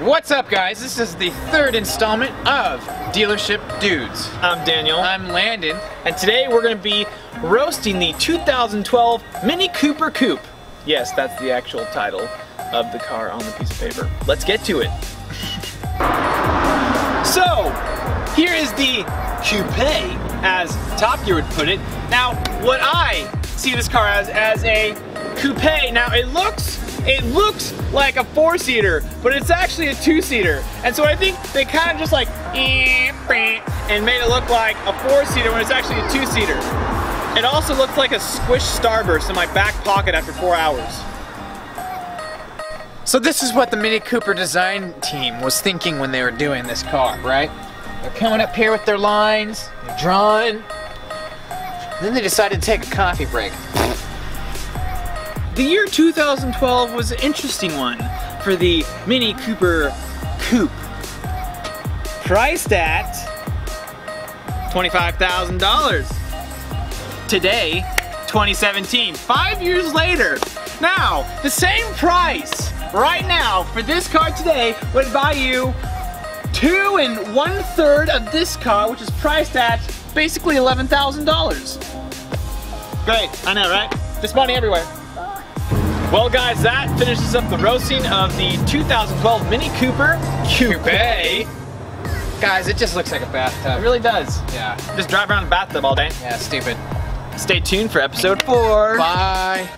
What's up, guys? This is the third installment of Dealership Dudes. I'm Daniel. I'm Landon. and today we're going to be roasting the 2012 Mini Cooper Coupe. Yes, that's the actual title of the car on the piece of paper. Let's get to it. so, here is the Coupe, as Top Gear would put it. Now, what I see this car as, as a Coupe. Now, it looks it looks like a four-seater, but it's actually a two-seater. And so I think they kind of just like eh, and made it look like a four-seater when it's actually a two-seater. It also looks like a squished starburst in my back pocket after four hours. So this is what the Mini Cooper design team was thinking when they were doing this car, right? They're coming up here with their lines, they're drawing. Then they decided to take a coffee break. The year 2012 was an interesting one for the Mini Cooper Coupe. Priced at $25,000. Today, 2017, five years later. Now, the same price right now for this car today would buy you two and one third of this car, which is priced at basically $11,000. Great, I know, right? Just money everywhere. Well guys, that finishes up the roasting of the 2012 Mini Cooper Coupe. Guys, it just looks like a bathtub. It really does. Yeah. Just drive around the bathtub all day. Yeah, stupid. Stay tuned for episode four. Bye.